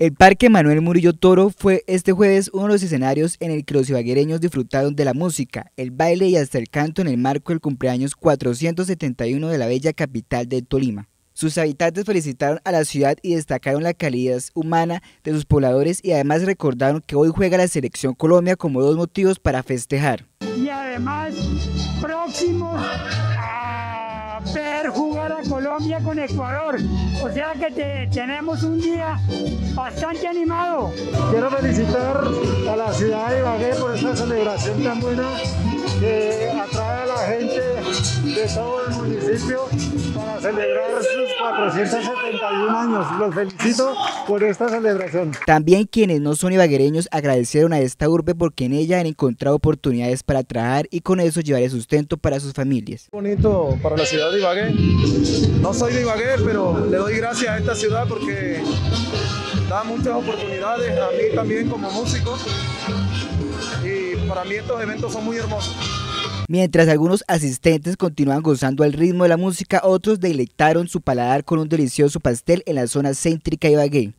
El Parque Manuel Murillo Toro fue este jueves uno de los escenarios en el que los ibaguereños disfrutaron de la música, el baile y hasta el canto en el marco del cumpleaños 471 de la bella capital de Tolima. Sus habitantes felicitaron a la ciudad y destacaron la calidad humana de sus pobladores y además recordaron que hoy juega la Selección Colombia como dos motivos para festejar. Y además próximos Colombia con Ecuador. O sea que tenemos un día bastante animado. Quiero felicitar a la ciudad de Ibagué por esta celebración tan buena que atrae a la gente de todo el municipio para celebrar sus 471 años. Los felicito por esta celebración. También quienes no son ibaguereños agradecieron a esta urbe porque en ella han encontrado oportunidades para trabajar y con eso llevar el sustento para sus familias. Bonito para la ciudad de Ibagué. No soy de Ibagué, pero le doy gracias a esta ciudad porque da muchas oportunidades a mí también como músico y para mí estos eventos son muy hermosos. Mientras algunos asistentes continúan gozando al ritmo de la música, otros deleitaron su paladar con un delicioso pastel en la zona céntrica de Ibagué.